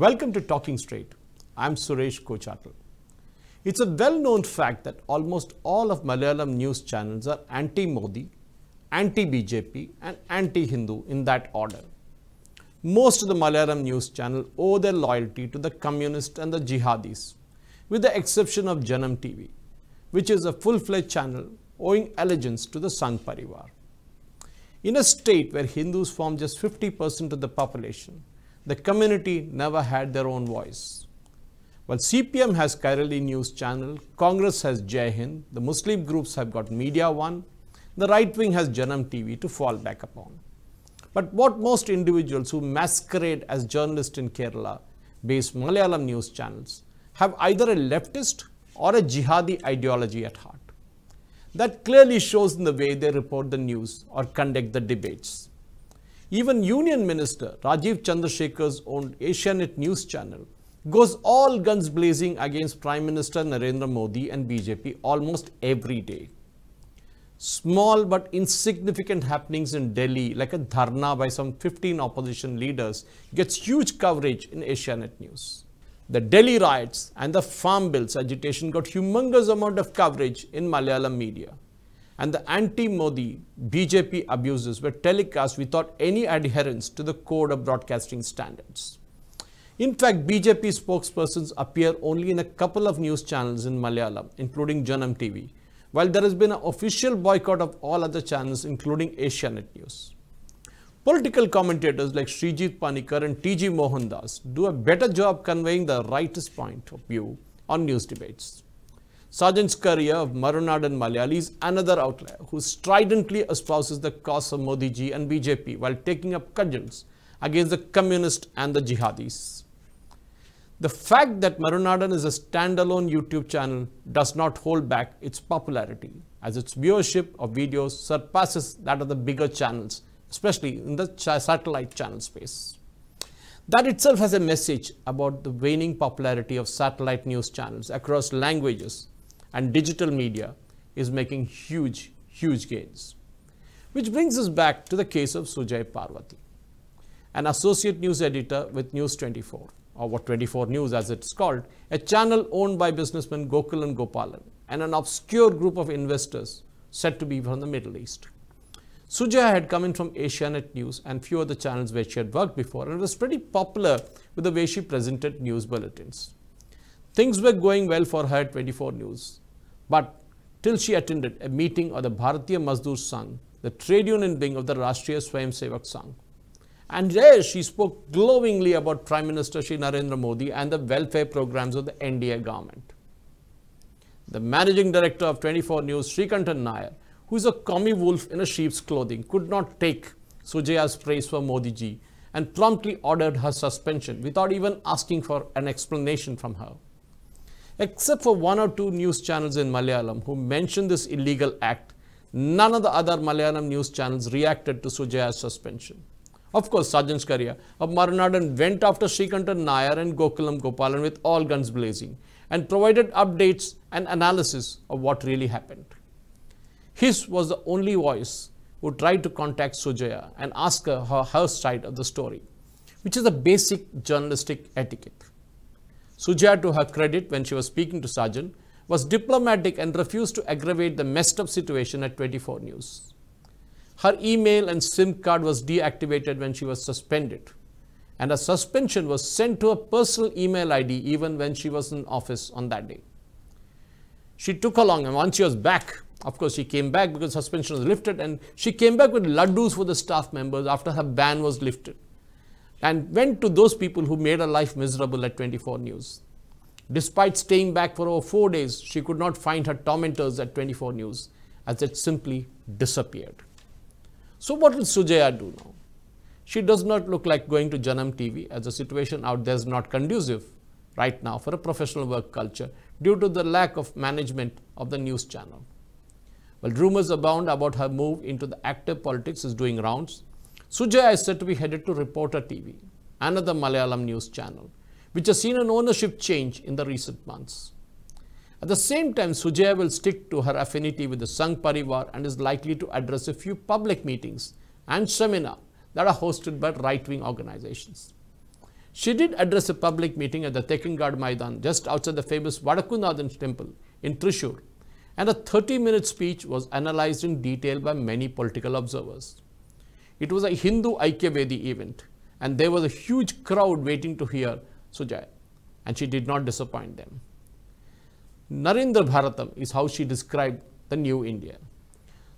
Welcome to Talking Straight. I'm Suresh Kochattil. It's a well known fact that almost all of Malayalam news channels are anti Modi, anti BJP, and anti Hindu in that order. Most of the Malayalam news channel owe their loyalty to the communists and the jihadis, with the exception of Janam TV, which is a full fledged channel owing allegiance to the Sangh Parivar. In a state where Hindus form just 50% of the population, the community never had their own voice. While CPM has Kairali News Channel, Congress has Jai Hind, the Muslim groups have got Media One, the right wing has Janam TV to fall back upon. But what most individuals who masquerade as journalists in Kerala based Malayalam news channels have either a leftist or a jihadi ideology at heart. That clearly shows in the way they report the news or conduct the debates. Even Union Minister Rajiv Chandrasekhar's own Asianet news channel goes all guns blazing against Prime Minister Narendra Modi and BJP almost every day. Small but insignificant happenings in Delhi, like a dharna by some 15 opposition leaders, gets huge coverage in Asianet News. The Delhi riots and the farm bills agitation got humongous amount of coverage in Malayalam media and the anti-Modi BJP abuses were telecast without any adherence to the code of broadcasting standards. In fact, BJP spokespersons appear only in a couple of news channels in Malayalam, including Janam TV, while there has been an official boycott of all other channels, including Asianet News. Political commentators like Srijit Panikkar and T.G. Mohandas do a better job conveying the rightist point of view on news debates. Shajan Scaria of Marunadan Malayali is another outlier who stridently espouses the cause of Modi ji and BJP while taking up cudgels against the communists and the jihadis. The fact that Marunadan is a standalone YouTube channel does not hold back its popularity as its viewership of videos surpasses that of the bigger channels, especially in the satellite channel space. That itself has a message about the waning popularity of satellite news channels across languages and digital media is making huge, huge gains. Which brings us back to the case of Sujay Parvathy, an associate news editor with News 24, or what 24 News as it's called, a channel owned by businessmen Gokulam Gopalan and an obscure group of investors said to be from the Middle East. Sujaya had come in from Asianet News and few other channels where she had worked before and was pretty popular with the way she presented news bulletins. Things were going well for her at 24 News. But till she attended a meeting of the Bharatiya Mazdoor Sangh, the trade union wing of the Rashtriya Swayamsevak Sangh. And there she spoke glowingly about Prime Minister Shri Narendra Modi and the welfare programs of the NDA government. The managing director of 24 News, Srikantan Nair, who is a commie wolf in a sheep's clothing, could not take Sujaya's praise for Modi ji and promptly ordered her suspension without even asking for an explanation from her. Except for one or two news channels in Malayalam who mentioned this illegal act, none of the other Malayalam news channels reacted to Sujaya's suspension. Of course, Shajan Scaria of Marunadan went after Srikantan Nair and Gokulam Gopalan with all guns blazing and provided updates and analysis of what really happened. His was the only voice who tried to contact Sujaya and ask her her, side of the story, which is a basic journalistic etiquette. Sujaya, to her credit, when she was speaking to Shajan, was diplomatic and refused to aggravate the messed up situation at 24 News. Her email and SIM card was deactivated when she was suspended, and a suspension was sent to a personal email ID even when she was in office on that day. She took along, and once she was back, of course, she came back because suspension was lifted, and she came back with laddus for the staff members after her ban was lifted and went to those people who made her life miserable at 24 News. Despite staying back for over four days, she could not find her tormentors at 24 News as it simply disappeared. So what will Sujaya do now? She does not look like going to Janam TV as the situation out there is not conducive right now for a professional work culture due to the lack of management of the news channel. Well, rumors abound about her move into the active politics is doing rounds Sujaya is said to be headed to Reporter TV, another Malayalam news channel, which has seen an ownership change in the recent months. At the same time, Sujaya will stick to her affinity with the Sangh Parivar and is likely to address a few public meetings and seminars that are hosted by right-wing organizations. She did address a public meeting at the Thekkinkadu Maidan just outside the famous Vadakkunnathan temple in Thrissur, and a 30 minute speech was analyzed in detail by many political observers. It was a Hindu Aikyavedi event, and there was a huge crowd waiting to hear Sujaya, and she did not disappoint them. Narendra Bharatam is how she described the new India.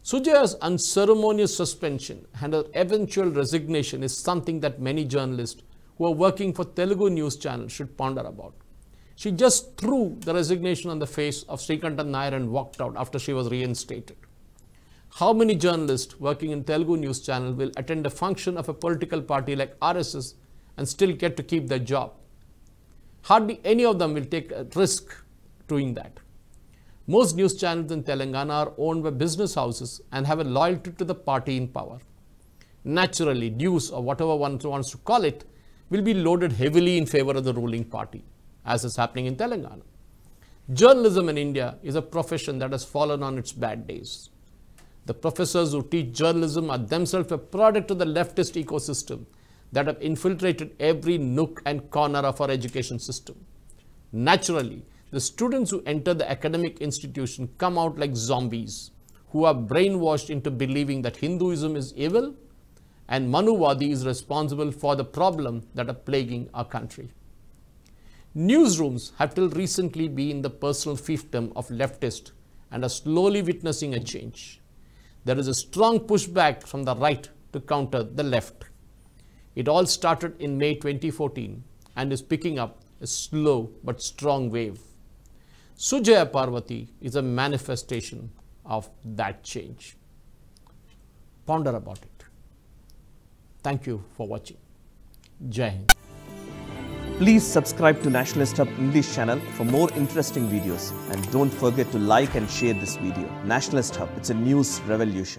Sujaya's unceremonious suspension and her eventual resignation is something that many journalists who are working for Telugu news channels should ponder about. She just threw the resignation on the face of Srikantan Nair and walked out after she was reinstated. How many journalists working in Telugu news channel will attend a function of a political party like RSS and still get to keep their job? Hardly any of them will take a risk doing that. Most news channels in Telangana are owned by business houses and have a loyalty to the party in power. Naturally, news or whatever one wants to call it will be loaded heavily in favor of the ruling party, as is happening in Telangana. Journalism in India is a profession that has fallen on its bad days. The professors who teach journalism are themselves a product of the leftist ecosystem that have infiltrated every nook and corner of our education system. Naturally, the students who enter the academic institution come out like zombies who are brainwashed into believing that Hinduism is evil and Manuvadi is responsible for the problem that are plaguing our country. Newsrooms have till recently been the personal fiefdom of leftists and are slowly witnessing a change. There is a strong pushback from the right to counter the left. It all started in May 2014 and is picking up a slow but strong wave. Sujaya Parvathy is a manifestation of that change. Ponder about it. Thank you for watching. Jai Hind. Please subscribe to Nationalist Hub English channel for more interesting videos and don't forget to like and share this video. Nationalist Hub, it's a news revolution.